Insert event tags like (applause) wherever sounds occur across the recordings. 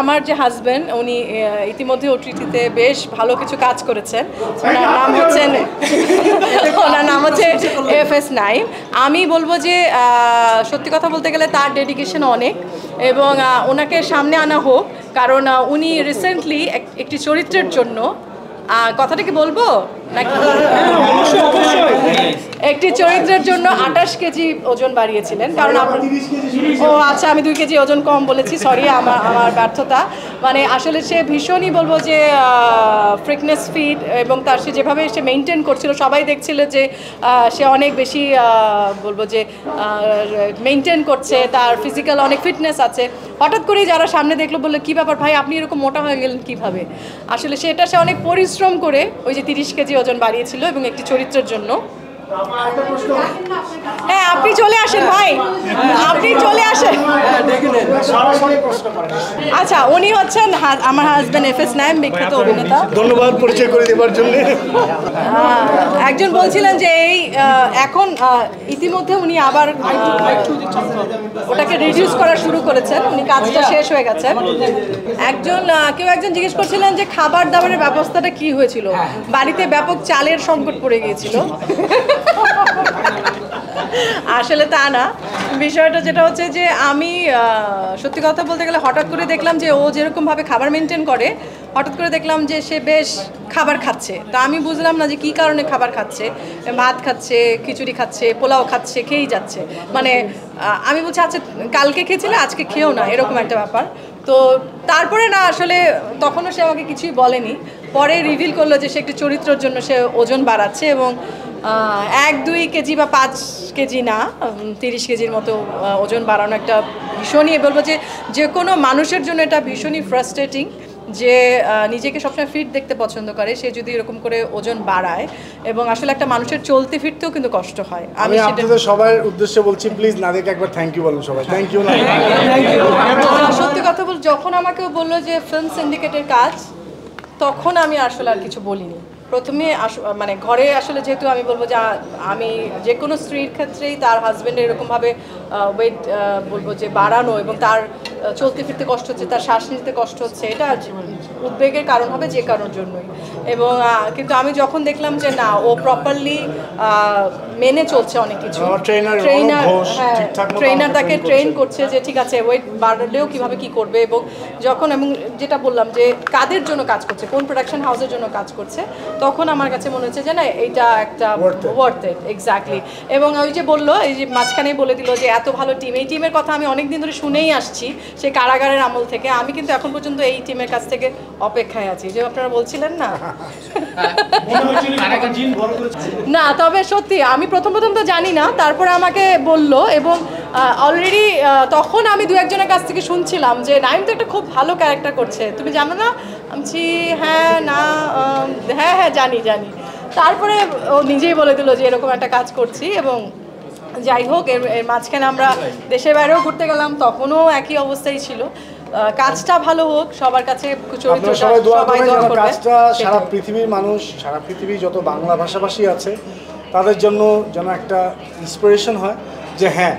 আমার যে হাজবেন্ড উনি ইতিমধ্যে ওটিটিতে বেশ ভালো কিছু কাজ করেছেন। ওনার নাম হচ্ছেন (laughs) ওনার নাম হচ্ছে এফ এস নাইম আমি বলব যে সত্যি কথা বলতে গেলে তার ডেডিকেশন অনেক এবং ওনাকে সামনে আনা হোক। কারণ উনি রিসেন্টলি একটি চরিত্রের জন্য কথাটা কি বলব? নাকি? একটি চরিত্রের জন্য আঠাশ কেজি ওজন বাড়িয়েছিলেন কারণ ও আচ্ছা আমি দুই কেজি ওজন কম বলেছি সরি আমার আমার ব্যর্থতা। মানে আসলে সে ভীষণই বলব যে ফ্রিকনেস ফিট এবং তার সে যেভাবে সে মেনটেন করছিল সবাই দেখছিল যে সে অনেক বেশি বলব যে মেনটেন করছে তার ফিজিক্যাল অনেক ফিটনেস আছে। হঠাৎ করেই যারা সামনে দেখল বলল কী ব্যাপার ভাই আপনি এরকম মোটা হয়ে গেলেন কীভাবে? আসলে সেটা সে অনেক পরিশ্রম করে ওই যে তিরিশ কেজি ওজন বাড়িয়েছিল এবং একটি চরিত্রের জন্য। হ্যাঁ আপনি চলে আসেন ভাই। আপনি চলে আসেন। আচ্ছা উনি হচ্ছেন আমার হাজব্যান্ড এফ এস নাইম বিখ্যাত অভিনেতা। ধন্যবাদ পরিচয় করে দেওয়ার জন্য। একজন বলছিলেন যে এই এখন ইতিমধ্যে উনি আবার ওটাকে রিডিউস করা শুরু করেছেন। উনি কাজটা শেষ হয়ে গেছে। একজন কেউ একজন জিজ্ঞেস করছিলেন যে খাবার দাবারের ব্যবস্থাটা কি হয়েছিল? বাড়িতে ব্যাপক চালের সংকট পড়ে গিয়েছিল। আসলে তা না। বিষয়টা যেটা হচ্ছে যে আমি সত্যি কথা বলতে গেলে হঠাৎ করে দেখলাম যে ও যেরকমভাবে খাবার মেনটেন করে, হঠাৎ করে দেখলাম যে সে বেশ খাবার খাচ্ছে। তা আমি বুঝলাম না যে কি কারণে খাবার খাচ্ছে। ভাত খাচ্ছে, খিচুড়ি খাচ্ছে, পোলাও খাচ্ছে, খেয়েই যাচ্ছে। মানে আমি বলছি আচ্ছা কালকে খেয়েছিলে? আজকে খেয়েও না। এরকম একটা ব্যাপার। তো তারপরে না, আসলে তখনও সে আমাকে কিছুই বলেনি। পরে রিভিল করল যে সে একটি চরিত্রের জন্য সে ওজন বাড়াচ্ছে এবং এক, দুই কেজি বা পাঁচ কেজি না তিরিশ কেজির মতো ওজন বাড়ানো একটা ভীষণই বলব যে যে কোনো মানুষের জন্য এটা ভীষণই ফ্রাস্ট্রেটিং যে নিজেকে সবসময় ফিট দেখতে পছন্দ করে সে যদি এরকম করে ওজন বাড়ায় এবং আসলে একটা মানুষের চলতে ফিরতেও কিন্তু কষ্ট হয়। আমি সেটা- আপনাদের সবার উদ্দেশ্যে বলছি প্লিজ নাদেরকে একবার থ্যাংক ইউ বলুন সবাই। থ্যাংক ইউ সত্যি কথা বল যখন আমাকে বলল যে ফিল্ম সিন্ডিকেটের কাজ তখন আমি আসলে আর কিছু বলিনি। প্রথমে আস- মানে ঘরে আসলে যেহেতু আমি বলব যে আমি যে কোনো স্ত্রীর ক্ষেত্রেই তার হাজব্যান্ডের এরকমভাবে ওয়েট বলব যে বাড়ানো এবং তার চলতে ফিরতে কষ্ট হচ্ছে তার শ্বাস নিতে কষ্ট হচ্ছে এটা উদ্বেগের কারণ হবে যে কারোর জন্যই এবং কিন্তু আমি যখন দেখলাম যে না ও প্রপারলি মেনে চলছে অনেক কিছু ট্রেনার হ্যাঁ ট্রেনার তাকে ট্রেন করছে। যে ঠিক আছে ওয়েট বাড়লেও কীভাবে কি করবে এবং যখন এবং যেটা বললাম যে কাদের জন্য কাজ করছে কোন প্রোডাকশন হাউসের জন্য কাজ করছে তখন আমার কাছে মনে হচ্ছে যে না এইটা একটা Worth it. Worth it exactly এবং ওই যে বলল এই যে মাঝখানেই বলে দিল যে এত ভালো টিম এই টিমের কথা আমি অনেক দিন ধরে শুনেই আসছি সেই কারাগারের আমল থেকে। আমি কিন্তু এখন পর্যন্ত এই টিমের কাছ থেকে অপেক্ষায় আছি। যে আপনারা বলছিলেন না? (laughs) না তবে সত্যি আমি প্রথম প্রথম তো জানি না তারপরে আমাকে বলল এবং অলরেডি তখন আমি দু একজনের কাছ থেকে শুনছিলাম যে নাইম তো একটা খুব ভালো ক্যারেক্টার করছে। তুমি জানো না? আমি হ্যাঁ না হ্যাঁ হ্যাঁ জানি জানি। তারপরে ও নিজেই বলে দিল যে এরকম একটা কাজ করছি এবং যাই হোক এর এর মাঝখানে আমরা দেশের বাইরেও ঘুরতে গেলাম তখনও একই অবস্থাই ছিল। কাজটা ভালো হোক সবার কাছে সবাই দোয়া করবে। কাজটা সারা পৃথিবীর মানুষ সারা পৃথিবীর যত বাংলা ভাষাভাষী আছে তাদের জন্য যেন একটা ইন্সপিরেশন হয় যে হ্যাঁ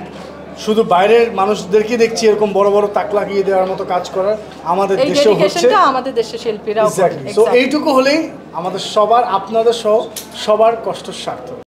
শুধু বাইরের মানুষদেরকে দেখছি এরকম বড় বড় তাক লাগিয়ে দেওয়ার মতো কাজ করার আমাদের দেশে হচ্ছে। আমাদের করে। এক্স্যাক্টলি সো এইটুকু হলেই আমাদের সবার আপনাদের সহ সবার কষ্ট সার্থক।